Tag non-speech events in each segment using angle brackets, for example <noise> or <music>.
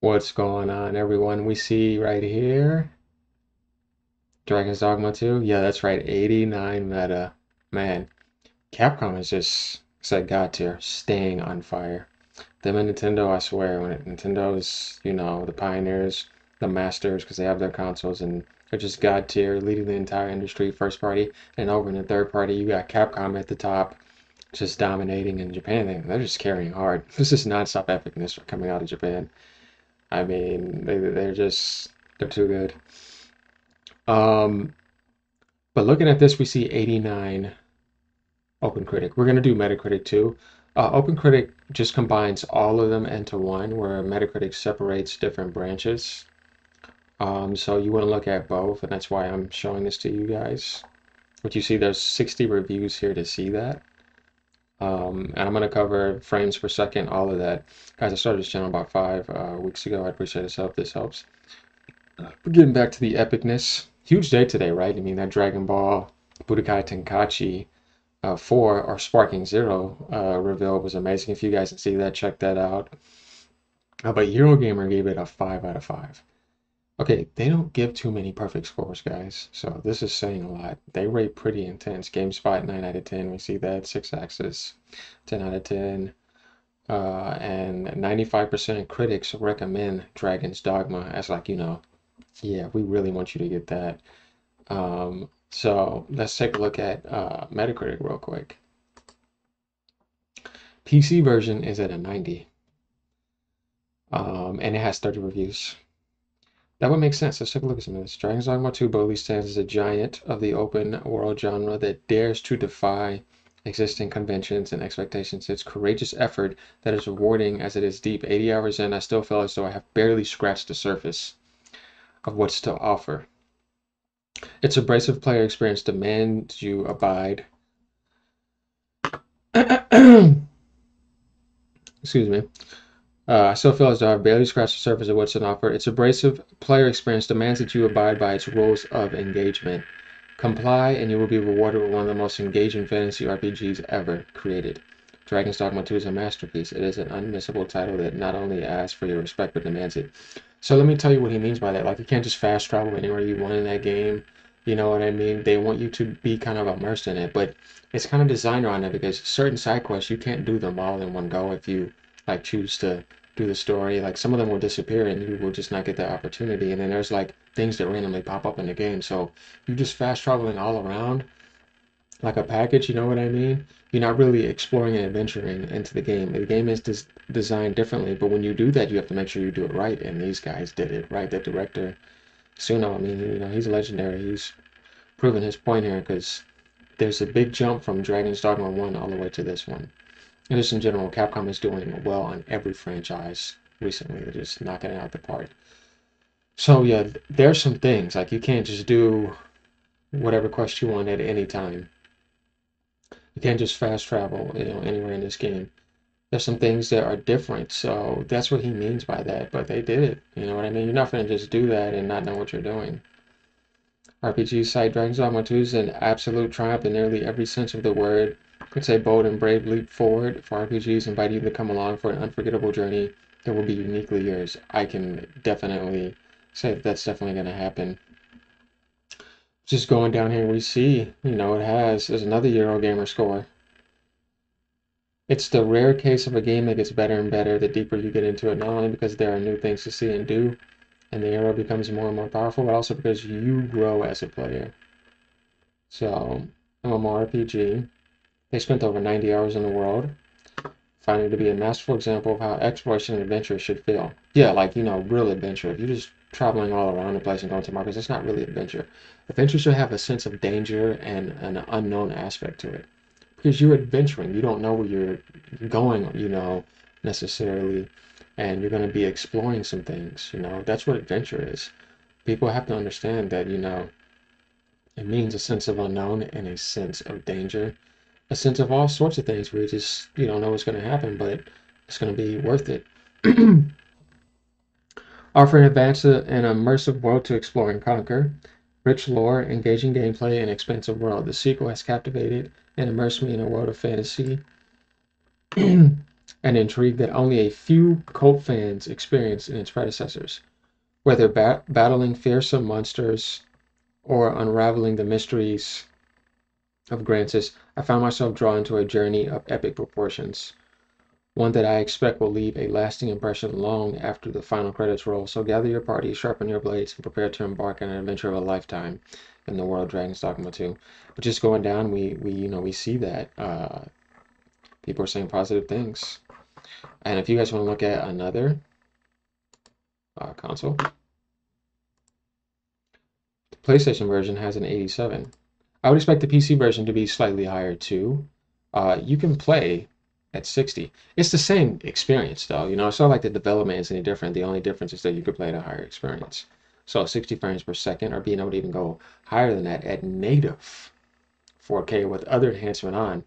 What's going on, everyone? We see right here Dragon's Dogma 2. Yeah, that's right, 89 meta. Man, Capcom is just, said God tier, staying on fire. Them and Nintendo, I swear, when Nintendo is, you know, the pioneers, the masters, because they have their consoles, and they're just God tier, leading the entire industry, first party. And over in the third party, you got Capcom at the top, just dominating in Japan. They're just carrying hard. <laughs> This is non-stop epicness coming out of Japan. I mean, they they're just they're too good. Um, but looking at this, we see 89 OpenCritic. We're gonna do Metacritic too. Uh, OpenCritic just combines all of them into one, where Metacritic separates different branches. Um, so you want to look at both, and that's why I'm showing this to you guys. But you see, there's 60 reviews here to see that. Um, and I'm going to cover frames per second, all of that. Guys, I started this channel about five uh, weeks ago. I appreciate this help. This helps. Uh, getting back to the epicness. Huge day today, right? I mean, that Dragon Ball Budokai Tenkaichi uh, 4 or Sparking Zero uh, reveal was amazing. If you guys can see that, check that out. Uh, but Eurogamer gave it a 5 out of 5. Okay, they don't give too many perfect scores, guys. So this is saying a lot. They rate pretty intense. GameSpot 9 out of 10. We see that. Sixaxis 10 out of 10. Uh, and 95% critics recommend Dragon's Dogma as like, you know, yeah, we really want you to get that. Um, so let's take a look at uh, Metacritic real quick. PC version is at a 90. Um, and it has 30 reviews. That would make sense. Let's take a look at some of this. Dragon's Dogma 2 boldly stands as a giant of the open world genre that dares to defy existing conventions and expectations. It's courageous effort that is rewarding as it is deep. 80 hours in, I still feel as though I have barely scratched the surface of what's to offer. Its abrasive player experience demands you abide. <clears throat> Excuse me. Uh, I still feel as though I've barely scratched the surface of what's on offer. Its abrasive player experience demands that you abide by its rules of engagement. Comply, and you will be rewarded with one of the most engaging fantasy RPGs ever created. Dragon's Dogma 2 is a masterpiece. It is an unmissable title that not only asks for your respect but demands it. So let me tell you what he means by that. Like you can't just fast travel anywhere you want in that game. You know what I mean? They want you to be kind of immersed in it, but it's kind of designed around it because certain side quests you can't do them all in one go if you like choose to do the story. Like some of them will disappear and you will just not get the opportunity. And then there's like things that randomly pop up in the game. So you're just fast traveling all around like a package, you know what I mean? You're not really exploring and adventuring into the game. The game is des- designed differently, but when you do that, you have to make sure you do it right. And these guys did it right. The director, Itsuno, I mean, you know, he's legendary. He's proven his point here because there's a big jump from Dragon's Dogma 1 all the way to this one. And just in general, Capcom is doing well on every franchise recently. They're just knocking it out the park. So yeah, there's some things like you can't just do whatever quest you want at any time. You can't just fast travel, you know, anywhere in this game. There's some things that are different, so that's what he means by that. But they did it, you know what I mean? You're not gonna just do that and not know what you're doing. RPG site Dragon's Dogma 2 is an absolute triumph in nearly every sense of the word. It's a bold and brave leap forward for RPGs, inviting you to come along for an unforgettable journey that will be uniquely yours. I can definitely say that that's definitely going to happen. Just going down here, we see, you know, it has is another Eurogamer score. It's the rare case of a game that gets better and better the deeper you get into it, not only because there are new things to see and do, and the arrow becomes more and more powerful, but also because you grow as a player. So, MMORPG, they spent over 90 hours in the world, finding it to be a masterful example of how exploration and adventure should feel. Yeah, like, you know, real adventure. If you're just traveling all around the place and going to markets, it's not really adventure. Adventure should have a sense of danger and an unknown aspect to it. Because you're adventuring, you don't know where you're going, you know, necessarily and you're going to be exploring some things you know that's what adventure is people have to understand that you know it means a sense of unknown and a sense of danger a sense of all sorts of things where you just you don't know what's going to happen but it's going to be worth it. <clears throat> Offering an immersive world to explore and conquer. Rich lore engaging gameplay and expansive world. The sequel has captivated and immersed me in a world of fantasy <clears throat> and an intrigue that only a few cult fans experienced in its predecessors. Whether ba- battling fearsome monsters or unraveling the mysteries of Gransys, I found myself drawn to a journey of epic proportions one that I expect will leave a lasting impression long after the final credits roll. So gather your party, sharpen your blades, and prepare to embark on an adventure of a lifetime in the world of Dragon's Dogma 2. But just going down, we we you know we see that uh, people are saying positive things. And if you guys want to look at another uh, console, the PlayStation version has an 87. I would expect the PC version to be slightly higher too. Uh, you can play at 60. It's the same experience though, you know, it's not like the development is any different. The only difference is that you could play at a higher experience. So 60 frames per second or being able to even go higher than that at native 4K with other enhancement on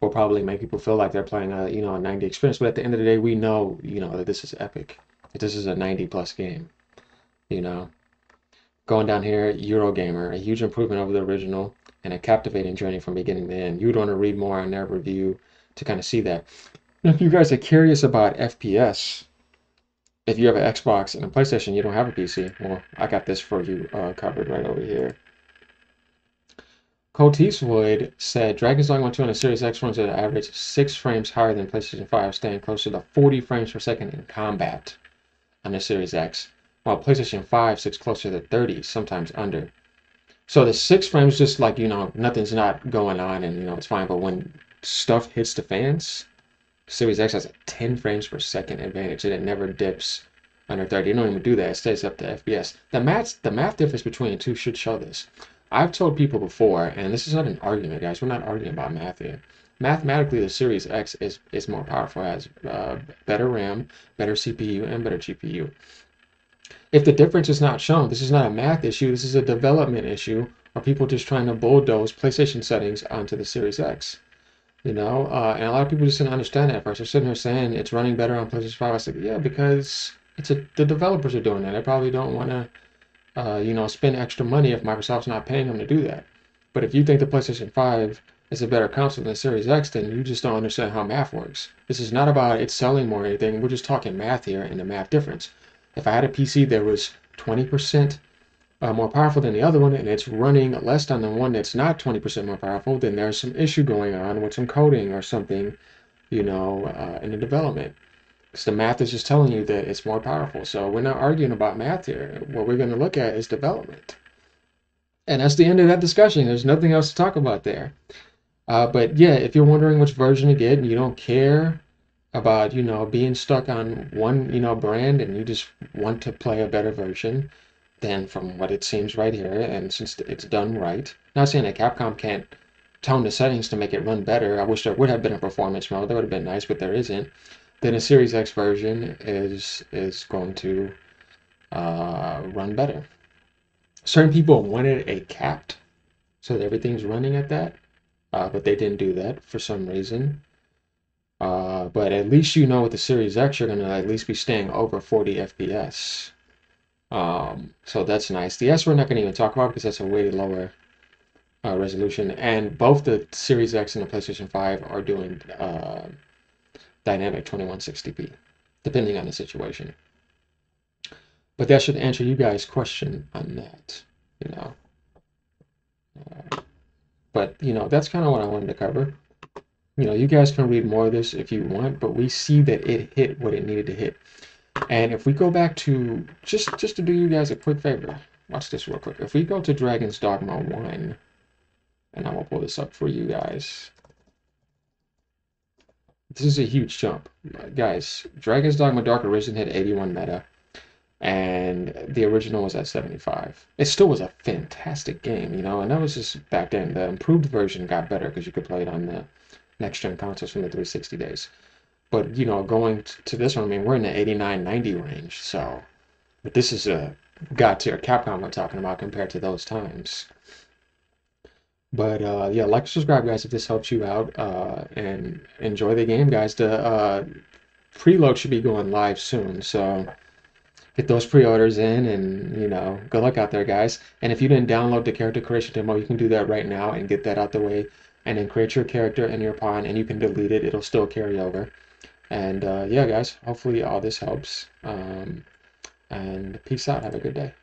will probably make people feel like they're playing a, you know, a 90 experience. But at the end of the day, we know, you know, that this is epic. That this is a 90 plus game, you know. Going down here, Eurogamer, a huge improvement over the original and a captivating journey from beginning to end. You would want to read more on their review to kind of see that. if you guys are curious about FPS, if you have an Xbox and a PlayStation, you don't have a PC, well, I got this for you uh, covered right over here. Colt Eastwood said Dragon's Dogma 2 on the Series X runs at an average 6 frames higher than PlayStation 5, staying closer to 40 frames per second in combat on the Series X, while PlayStation 5 sits closer to 30, sometimes under. So the 6 frames just like, you know, nothing's not going on and, you know, it's fine, but when stuff hits the fans, Series X has a 10 frames per second advantage and it never dips under 30. You don't even do that. It stays up to FPS. The math, the math difference between the two should show this. I've told people before, and this is not an argument, guys. We're not arguing about math here. Mathematically, the Series X is, is more powerful, has uh, better RAM, better CPU, and better GPU. If the difference is not shown, this is not a math issue. This is a development issue, Are people just trying to bulldoze PlayStation settings onto the Series X. You know, uh, and a lot of people just didn't understand that at first. They're sitting here saying it's running better on PlayStation 5. I said, yeah, because it's a, the developers are doing that. They probably don't want to, uh, you know, spend extra money if Microsoft's not paying them to do that. But if you think the PlayStation 5 is a better console than Series X, then you just don't understand how math works. This is not about it selling more or anything. We're just talking math here and the math difference. If I had a PC that was 20% uh, more powerful than the other one and it's running less than the one that's not 20% more powerful, then there's some issue going on with some coding or something, you know, uh, in the development. Because the math is just telling you that it's more powerful. So we're not arguing about math here. What we're going to look at is development. And that's the end of that discussion. There's nothing else to talk about there. Uh, but yeah, if you're wondering which version to get and you don't care about, you know, being stuck on one, you know, brand and you just want to play a better version, than from what it seems right here. And since it's done right, not saying that Capcom can't tone the settings to make it run better. I wish there would have been a performance mode. That would have been nice, but there isn't. Then a Series X version is is going to uh, run better. Certain people wanted a capped, so that everything's running at that, uh, but they didn't do that for some reason. Uh, but at least you know with the Series X, you're going to at least be staying over 40 FPS. Um, so that's nice. The S we're not going to even talk about because that's a way lower uh, resolution. And both the Series X and the PlayStation 5 are doing uh, dynamic 2160p, depending on the situation. But that should answer you guys' question on that, you know. Uh, but, you know, that's kind of what I wanted to cover. You know, you guys can read more of this if you want, but we see that it hit what it needed to hit. And if we go back to, just, just to do you guys a quick favor, watch this real quick. If we go to Dragon's Dogma 1, and I'm going to pull this up for you guys. This is a huge jump. Guys, Dragon's Dogma Dark Arisen hit 81 meta, and the original was at 75. It still was a fantastic game, you know, and that was just back then. The improved version got better because you could play it on the next-gen consoles from the 360 days. But you know, going to this one, I mean, we're in the 89, 90 range. So, but this is a god tier Capcom we're talking about compared to those times. But uh, yeah, like subscribe, guys, if this helps you out, uh, and enjoy the game, guys. The uh, preload should be going live soon, so get those pre-orders in, and you know, good luck out there, guys. And if you didn't download the character creation demo, you can do that right now and get that out the way, and then create your character and your pawn, and you can delete it. It'll still carry over. And uh, yeah, guys, hopefully all this helps. Um, and peace out. Have a good day.